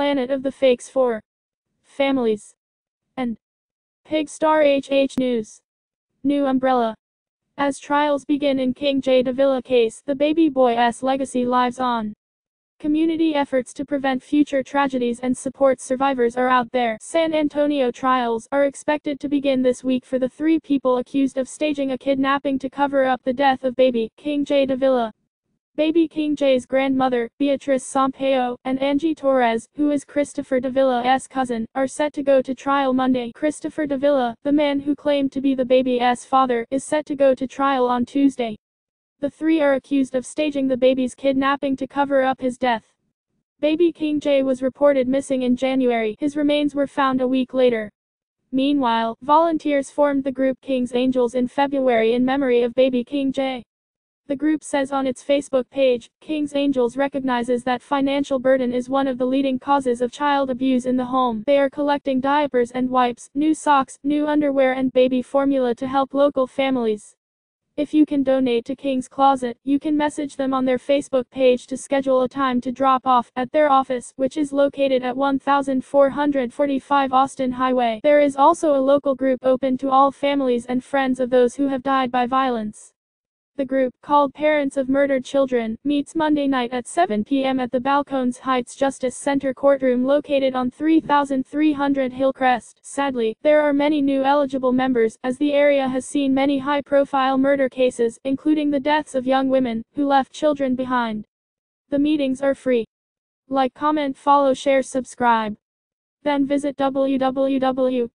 Planet of the Fakes for Families. And Pigstar HH News. New Umbrella. As trials begin in King Jay. Davila case, the baby boy's legacy lives on. Community efforts to prevent future tragedies and support survivors are out there. San Antonio trials are expected to begin this week for the three people accused of staging a kidnapping to cover up the death of baby King Jay. Davila. Baby King Jay's grandmother, Beatrice Sampaio, and Angie Torres, who is Christopher Davila's cousin, are set to go to trial Monday. Christopher Davila, the man who claimed to be the baby's father, is set to go to trial on Tuesday. The three are accused of staging the baby's kidnapping to cover up his death. Baby King Jay was reported missing in January. His remains were found a week later. Meanwhile, volunteers formed the group King's Angels in February in memory of baby King Jay. The group says on its Facebook page, King's Angels recognizes that financial burden is one of the leading causes of child abuse in the home. They are collecting diapers and wipes, new socks, new underwear and baby formula to help local families. If you can donate to King's Closet, you can message them on their Facebook page to schedule a time to drop off at their office, which is located at 1445 Austin Highway. There is also a local group open to all families and friends of those who have died by violence. The group, called Parents of Murdered Children, meets Monday night at 7 p.m. at the Balcones Heights Justice Center courtroom located on 3300 Hillcrest. Sadly, there are many new eligible members, as the area has seen many high-profile murder cases, including the deaths of young women, who left children behind. The meetings are free. Like, comment, follow, share, subscribe. Then visit www